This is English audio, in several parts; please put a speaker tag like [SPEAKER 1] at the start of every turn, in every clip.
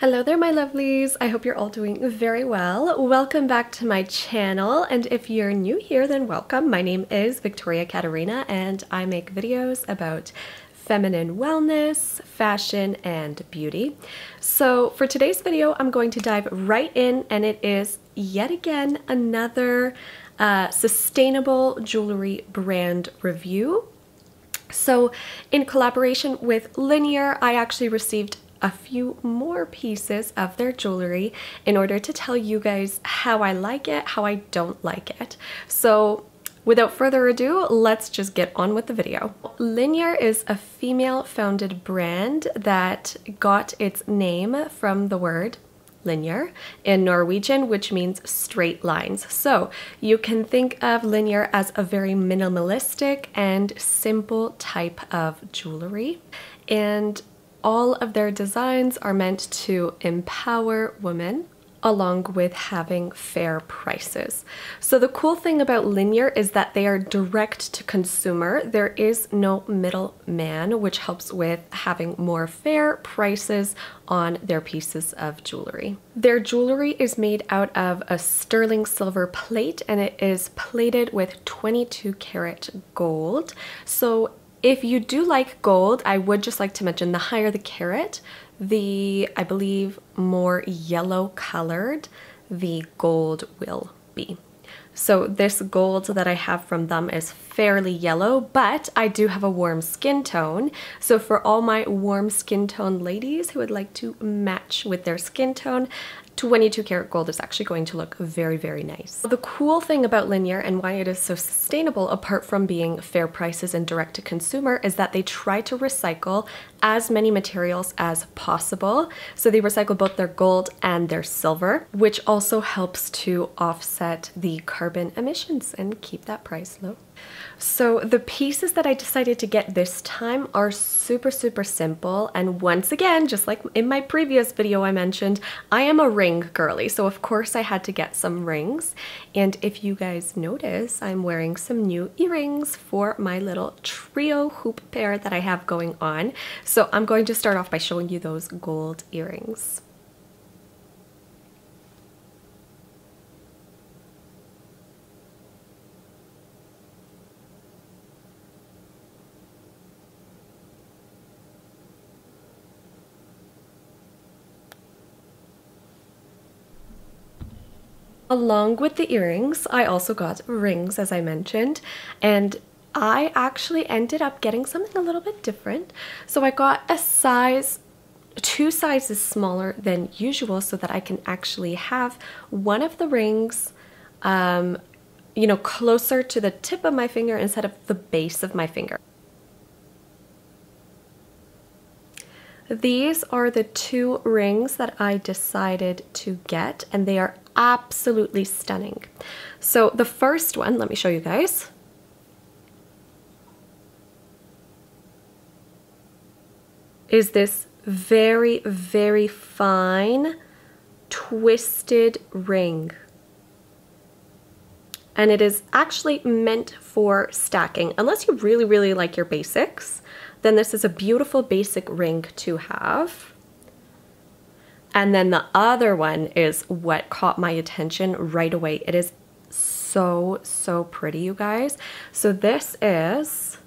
[SPEAKER 1] Hello there my lovelies, I hope you're all doing very well. Welcome back to my channel and if you're new here then welcome. My name is Victoria Katerina and I make videos about feminine wellness, fashion, and beauty. So for today's video I'm going to dive right in and it is yet again another uh, sustainable jewelry brand review. So in collaboration with Linjer, I actually received a few more pieces of their jewelry in order to tell you guys how I like it, how I don't like it. So without further ado, let's just get on with the video. Linjer is a female founded brand that got its name from the word linjer in Norwegian, which means straight lines. So you can think of Linjer as a very minimalistic and simple type of jewelry. And all of their designs are meant to empower women along with having fair prices. So the cool thing about Linjer is that they are direct to consumer. There is no middleman, which helps with having more fair prices on their pieces of jewelry. Their jewelry is made out of a sterling silver plate and it is plated with 22 karat gold. So if you do like gold, I would just like to mention the higher the carat, the, I believe, more yellow colored the gold will be. So this gold that I have from them is fairly yellow, but I do have a warm skin tone. So for all my warm skin tone ladies who would like to match with their skin tone, 22 karat gold is actually going to look very, very nice. The cool thing about Linjer and why it is so sustainable apart from being fair prices and direct to consumer is that they try to recycle as many materials as possible. So they recycle both their gold and their silver, which also helps to offset the carbon emissions and keep that price low. So the pieces that I decided to get this time are super, super simple. And once again, just like in my previous video I mentioned, I am a ring girly. So of course I had to get some rings. And if you guys notice, I'm wearing some new earrings for my little trio hoop pair that I have going on. So I'm going to start off by showing you those gold earrings. Along with the earrings, I also got rings, as I mentioned, and I actually ended up getting something a little bit different. So I got a size, two sizes smaller than usual so that I can actually have one of the rings um, you know, closer to the tip of my finger instead of the base of my finger. These are the two rings that I decided to get and they are absolutely stunning. So the first one, let me show you guys. Is this very, very fine twisted ring. And it is actually meant for stacking. Unless you really, really like your basics, then this is a beautiful basic ring to have. And then the other one is what caught my attention right away. It is so, so pretty, you guys. So this is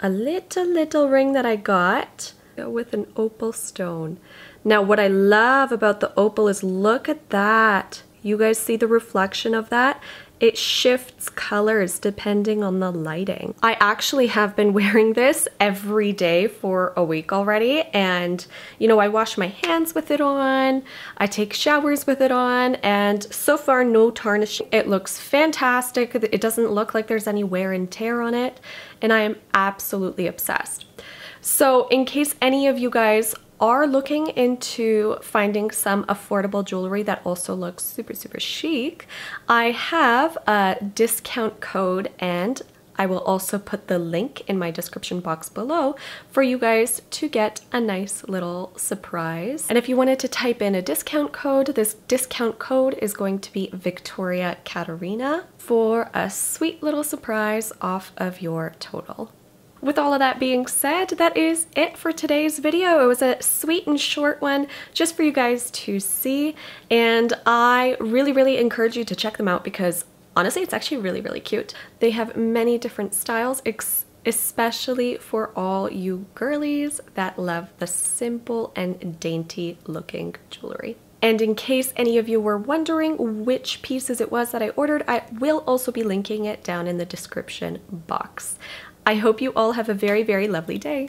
[SPEAKER 1] a little, little ring that I got with an opal stone. Now, what I love about the opal is look at that. You guys see the reflection of that? It shifts colors depending on the lighting. I actually have been wearing this every day for a week already and you know I wash my hands with it on, I take showers with it on and so far no tarnishing. It looks fantastic. It doesn't look like there's any wear and tear on it and I am absolutely obsessed. So in case any of you guys are looking into finding some affordable jewelry that also looks super, super chic, I have a discount code and I will also put the link in my description box below for you guys to get a nice little surprise. And if you wanted to type in a discount code, this discount code is going to be Victoria Katerina for a sweet little surprise off of your total. With all of that being said, that is it for today's video. It was a sweet and short one just for you guys to see. And I really, really encourage you to check them out because honestly, it's actually really, really cute. They have many different styles, especially for all you girlies that love the simple and dainty looking jewelry. And in case any of you were wondering which pieces it was that I ordered, I will also be linking it down in the description box. I hope you all have a very, very lovely day.